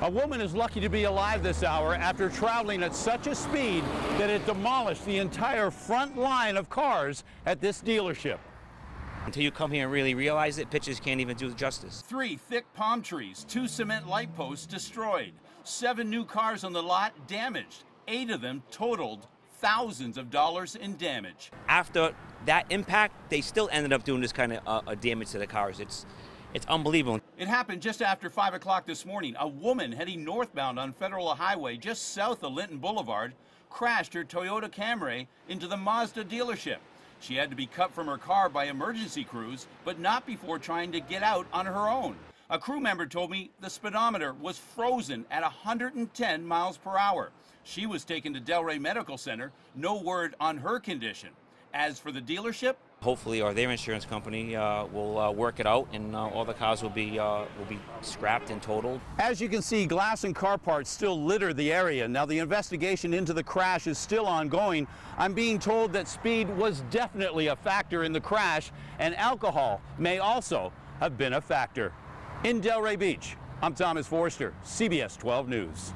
A woman is lucky to be alive this hour after traveling at such a speed that it demolished the entire front line of cars at this dealership. Until you come here and really realize it, pictures can't even do justice. Three thick palm trees, two cement light posts destroyed, seven new cars on the lot damaged, eight of them totaled thousands of dollars in damage. After that impact, they still ended up doing this kind of uh, damage to the cars. It's it's unbelievable. It happened just after 5 o'clock this morning. A woman heading northbound on Federal Highway just south of Linton Boulevard crashed her Toyota Camry into the Mazda dealership. She had to be cut from her car by emergency crews, but not before trying to get out on her own. A crew member told me the speedometer was frozen at 110 miles per hour. She was taken to Delray Medical Center. No word on her condition. As for the dealership, hopefully, or their insurance company uh, will uh, work it out, and uh, all the cars will be uh, will be scrapped and totaled. As you can see, glass and car parts still litter the area. Now, the investigation into the crash is still ongoing. I'm being told that speed was definitely a factor in the crash, and alcohol may also have been a factor. In Delray Beach, I'm Thomas Forster, CBS 12 News.